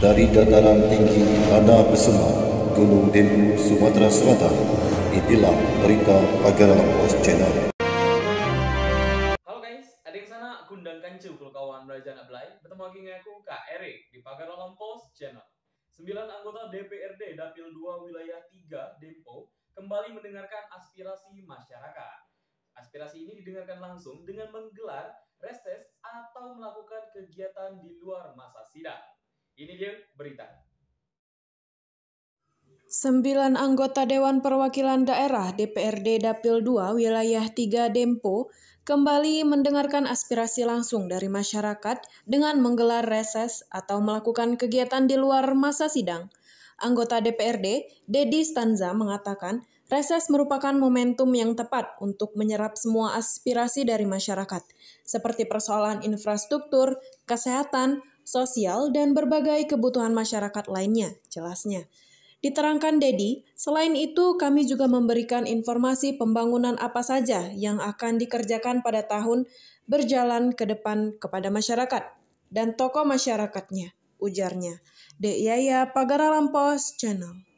Dari dataran tinggi Tanah Besema, Gunung Dempu, Sumatera Selatan, inilah berita Pagaralam Pos Channel. Halo guys, ada yang sana kundang kancu kalau kawan belajar ablay. Bertemu lagi dengan aku Kak Erik di Pagar Alam Post Channel. Sembilan anggota DPRD Dapil 2 Wilayah 3 Dempo kembali mendengarkan aspirasi masyarakat. Aspirasi ini didengarkan langsung dengan menggelar reses atau melakukan kegiatan di luar masa sidang. Ini dia berita. Sembilan anggota Dewan Perwakilan Daerah DPRD Dapil 2 Wilayah 3 Dempo kembali mendengarkan aspirasi langsung dari masyarakat dengan menggelar reses atau melakukan kegiatan di luar masa sidang. Anggota DPRD, Dedi Stanza, mengatakan reses merupakan momentum yang tepat untuk menyerap semua aspirasi dari masyarakat, seperti persoalan infrastruktur, kesehatan, sosial, dan berbagai kebutuhan masyarakat lainnya, jelasnya. Diterangkan Dedi, selain itu kami juga memberikan informasi pembangunan apa saja yang akan dikerjakan pada tahun berjalan ke depan kepada masyarakat dan tokoh masyarakatnya, ujarnya. Dek Yaya Pagara Lampos Channel.